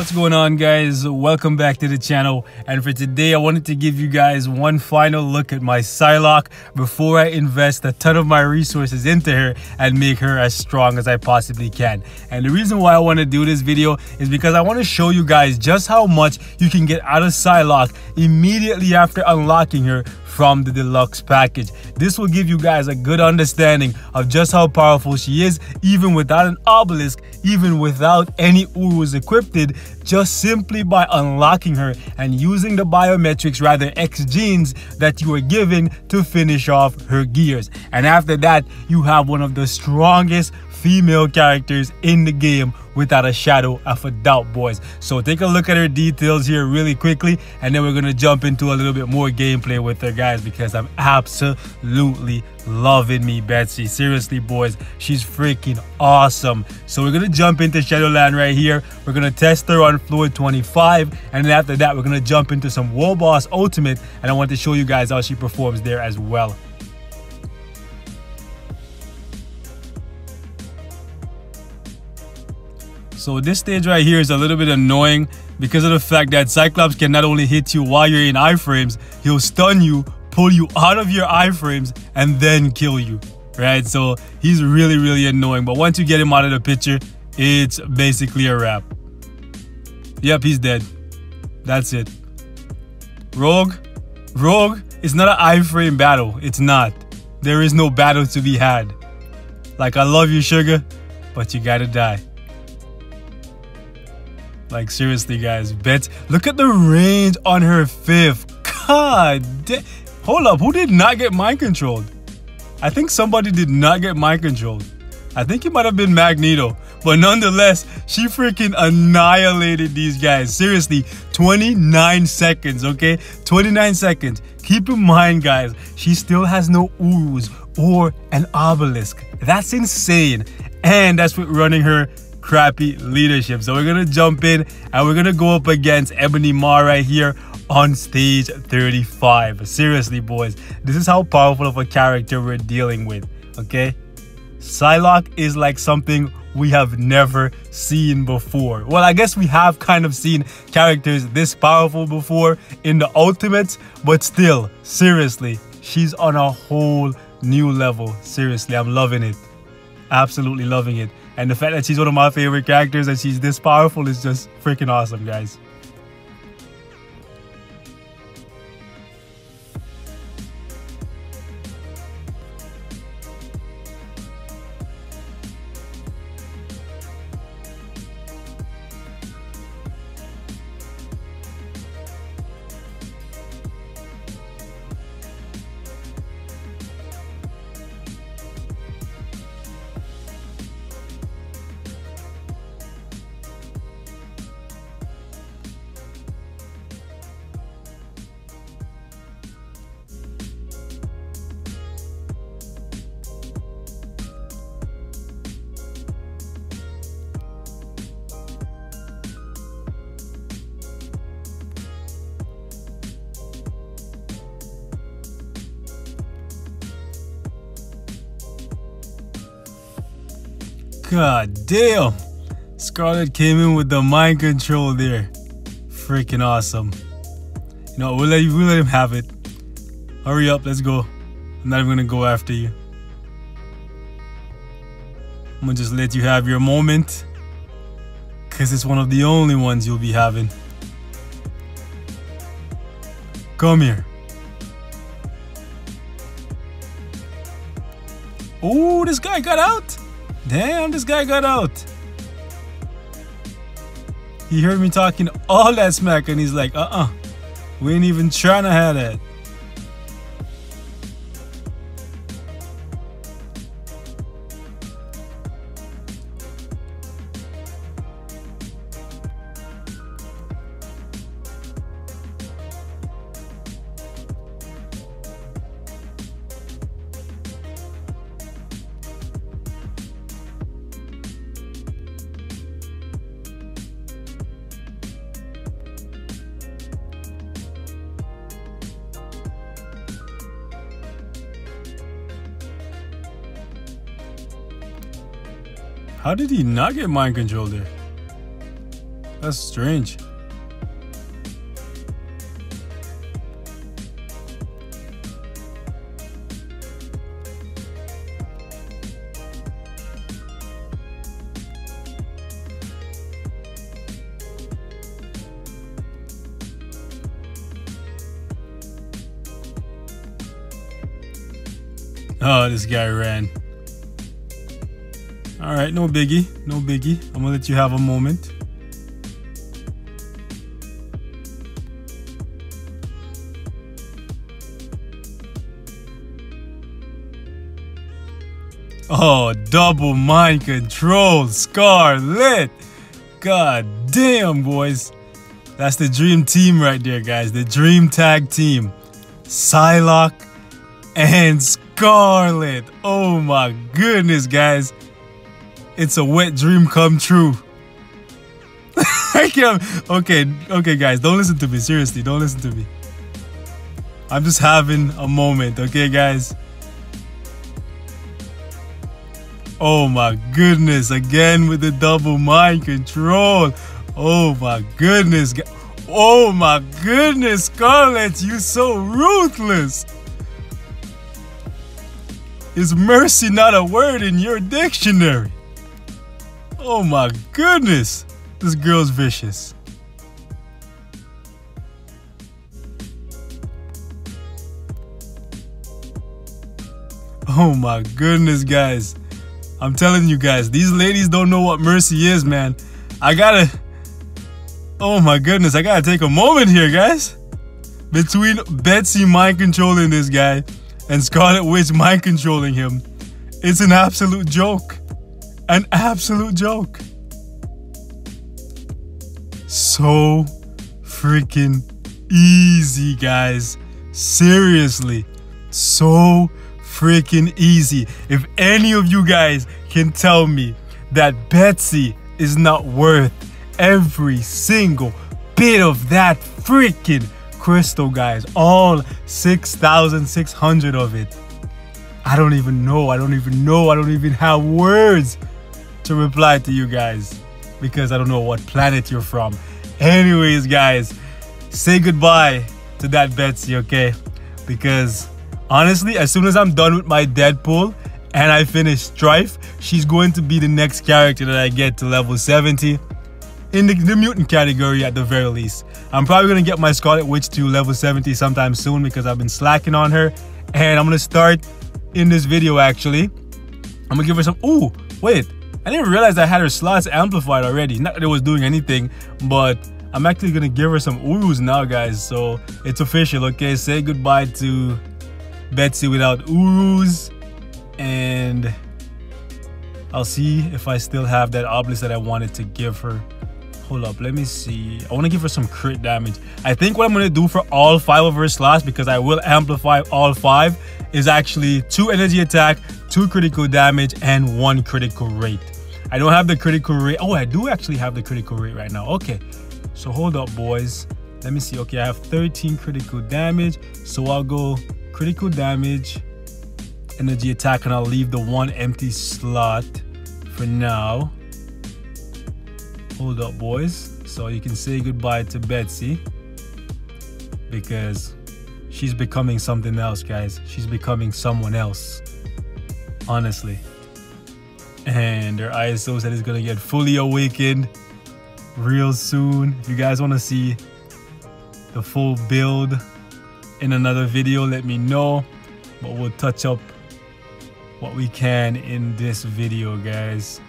What's going on guys? Welcome back to the channel and for today I wanted to give you guys one final look at my Psylocke before I invest a ton of my resources into her and make her as strong as I possibly can. And the reason why I want to do this video is because I want to show you guys just how much you can get out of Psylocke immediately after unlocking her from the deluxe package. This will give you guys a good understanding of just how powerful she is even without an obelisk, even without any Urus equipped, just simply by unlocking her and using the biometrics, rather X genes that you are given to finish off her gears. And after that, you have one of the strongest female characters in the game without a shadow of a doubt, boys. So take a look at her details here really quickly, and then we're gonna jump into a little bit more gameplay with her, guys, because I'm absolutely loving me, Betsy. Seriously, boys, she's freaking awesome. So we're gonna jump into Shadowland right here. We're gonna test her on floor 25, and then after that, we're gonna jump into some World Boss Ultimate, and I want to show you guys how she performs there as well. So this stage right here is a little bit annoying because of the fact that Cyclops can not only hit you while you're in iframes, he'll stun you, pull you out of your iframes, and then kill you, right? So he's really, really annoying. But once you get him out of the picture, it's basically a wrap. Yep, he's dead. That's it. Rogue, Rogue is not an iframe battle. It's not. There is no battle to be had. Like, I love you, Sugar, but you gotta die. Like seriously, guys, bet. Look at the range on her fifth. God, hold up. Who did not get mind controlled? I think somebody did not get mind controlled. I think it might have been Magneto. But nonetheless, she freaking annihilated these guys. Seriously, 29 seconds, okay? 29 seconds. Keep in mind, guys, she still has no Urus or an obelisk. That's insane. And that's with running her crappy leadership. So we're gonna jump in and we're gonna go up against Ebony Maw right here on stage 35. Seriously, boys, this is how powerful of a character we're dealing with. Okay, Psylocke is like something we have never seen before. Well, I guess we have kind of seen characters this powerful before in the Ultimates, but still, seriously, she's on a whole new level. Seriously, I'm loving it. Absolutely loving it. And the fact that she's one of my favorite characters and she's this powerful is just freaking awesome, guys. God damn. Scarlet came in with the mind control there. Freaking awesome. You know, we'll let, you, we'll let him have it. Hurry up, let's go. I'm not even gonna go after you. I'm gonna just let you have your moment. Cause it's one of the only ones you'll be having. Come here. Oh, this guy got out. Damn, this guy got out. He heard me talking all that smack and he's like, uh-uh. We ain't even trying to have that. How did he not get mind control there? That's strange. Oh, this guy ran. All right, no biggie, no biggie. I'm gonna let you have a moment. Oh, double mind control, Scarlet. God damn, boys. That's the dream team right there, guys. The dream tag team. Psylocke and Scarlet. Oh my goodness, guys. It's a wet dream come true. Okay, okay, guys. Don't listen to me. Seriously, don't listen to me. I'm just having a moment, okay, guys? Oh my goodness, again with the double mind control. Oh my goodness. Oh my goodness, Scarlet, you so ruthless. Is mercy not a word in your dictionary? Oh my goodness. This girl's vicious. Oh my goodness, guys. I'm telling you guys, these ladies don't know what mercy is, man. I gotta. Oh my goodness, I gotta take a moment here, guys. Between Betsy mind controlling this guy and Scarlet Witch mind controlling him. It's an absolute joke. An absolute joke. So freaking easy, guys. Seriously. So freaking easy. If any of you guys can tell me that Betsy is not worth every single bit of that freaking crystal, guys. All 6,600 of it. I don't even know. I don't even know. I don't even have words to reply to you guys because I don't know what planet you're from. Anyways, guys, say goodbye to that Betsy, okay? Because honestly, as soon as I'm done with my Deadpool and I finish Strife, she's going to be the next character that I get to level 70 in the, the, mutant category at the very least. I'm probably going to get my Scarlet Witch to level 70 sometime soon because I've been slacking on her. And I'm going to start in this video actually. I'm going to give her some... Ooh, wait. I didn't realize I had her slots amplified already. Not that it was doing anything, but I'm actually to give her some Urus now, guys. So it's official, okay? Say goodbye to Betsy without Urus. And I'll see if I still have that Obelisk that I wanted to give her. Hold up, let me see. I want to give her some crit damage. I think what I'm to do for all five of her slots, because I will amplify all five, is actually two energy attack, two critical damage, and one critical rate. I don't have the critical rate. Oh, I do actually have the critical rate right now. Okay, so hold up, boys. Let me see. Okay, I have 13 critical damage. So I'll go critical damage, energy attack, and I'll leave the one empty slot for now hold up boys so you can say goodbye to Betsy because she's becoming something else guys she's becoming someone else honestly and her ISO said it's gonna get fully awakened real soon if you guys want to see the full build in another video let me know but we'll touch up what we can in this video guys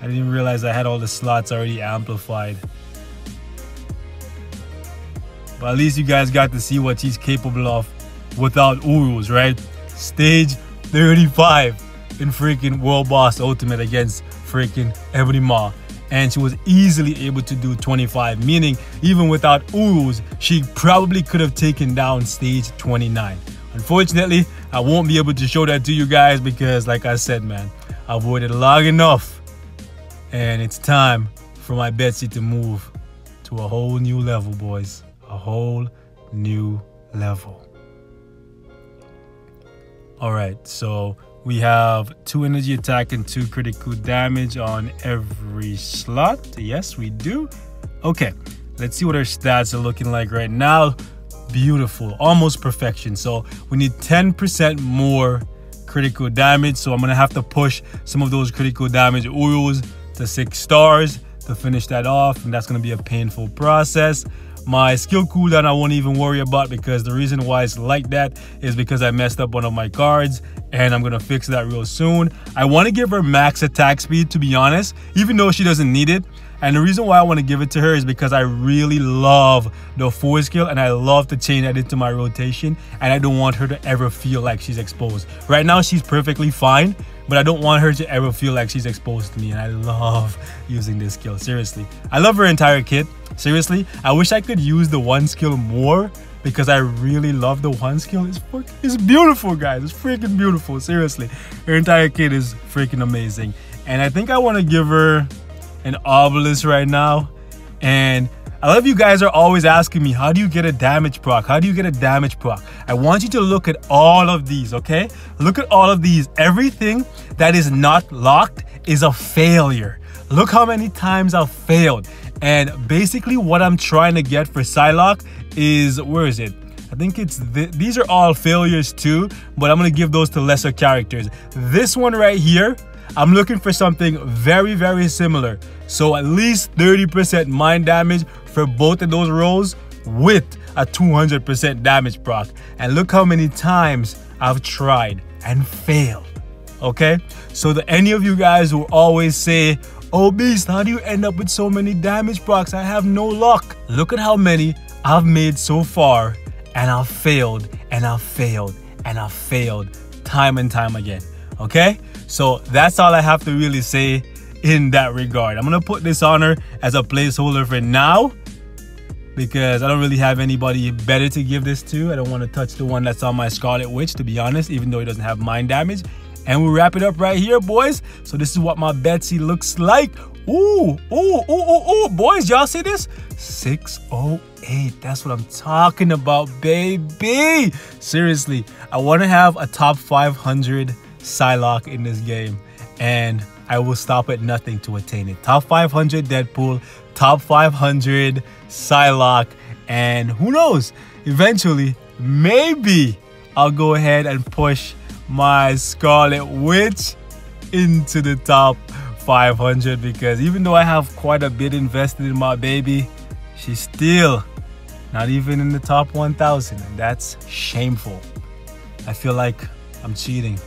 I didn't realize I had all the slots already amplified. But at least you guys got to see what she's capable of without Urus, right? Stage 35 in freaking World Boss Ultimate against freaking Ebony Maw. And she was easily able to do 25, meaning even without Urus, she probably could have taken down stage 29. Unfortunately, I won't be able to show that to you guys because like I said, man, I've waited long enough and it's time for my Betsy to move to a whole new level, boys. A whole new level. All right, so we have two energy attack and two critical damage on every slot. Yes, we do. Okay, let's see what our stats are looking like right now. Beautiful, almost perfection. So we need 10% more critical damage. So I'm gonna have to push some of those critical damage oils to six stars to finish that off. And that's gonna be a painful process. My skill cooldown I won't even worry about because the reason why it's like that is because I messed up one of my cards and I'm gonna fix that real soon. I wanna give her max attack speed to be honest, even though she doesn't need it. And the reason why I want to give it to her is because I really love the force skill and I love to chain that into my rotation and I don't want her to ever feel like she's exposed. Right now she's perfectly fine, but I don't want her to ever feel like she's exposed to me and I love using this skill, seriously. I love her entire kit, seriously. I wish I could use the one skill more because I really love the one skill. It's, it's beautiful, guys. It's freaking beautiful, seriously. Her entire kit is freaking amazing. And I think I want to give her an obelisk right now. And I love you guys are always asking me, how do you get a damage proc? How do you get a damage proc? I want you to look at all of these, okay? Look at all of these. Everything that is not locked is a failure. Look how many times I've failed. And basically what I'm trying to get for Psylocke is, where is it? I think it's, th these are all failures too, but I'm gonna give those to lesser characters. This one right here, I'm looking for something very, very similar. So at least 30% mind damage for both of those roles with a 200% damage proc. And look how many times I've tried and failed. Okay? So the any of you guys who always say, Oh Beast, how do you end up with so many damage procs? I have no luck. Look at how many I've made so far and I've failed and I've failed and I've failed time and time again. Okay? So that's all I have to really say in that regard. I'm gonna put this on her as a placeholder for now because I don't really have anybody better to give this to. I don't want to touch the one that's on my Scarlet Witch, to be honest, even though it doesn't have mind damage. And we'll wrap it up right here, boys. So this is what my Betsy looks like. Ooh, ooh, ooh, ooh, ooh. Boys, y'all see this? 608. That's what I'm talking about, baby. Seriously, I want to have a top 500 Psylocke in this game. And I will stop at nothing to attain it. Top 500 Deadpool, top 500 Psylocke, and who knows, eventually, maybe I'll go ahead and push my Scarlet Witch into the top 500 because even though I have quite a bit invested in my baby, she's still not even in the top 1000 and that's shameful. I feel like I'm cheating.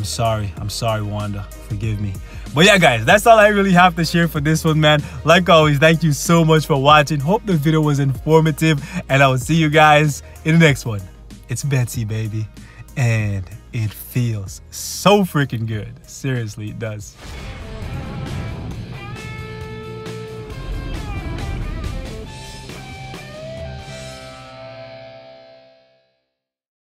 I'm sorry. I'm sorry, Wanda. Forgive me. But yeah, guys, that's all I really have to share for this one, man. Like always, thank you so much for watching. Hope the video was informative, and I will see you guys in the next one. It's Betsy, baby, and it feels so freaking good. Seriously, it does.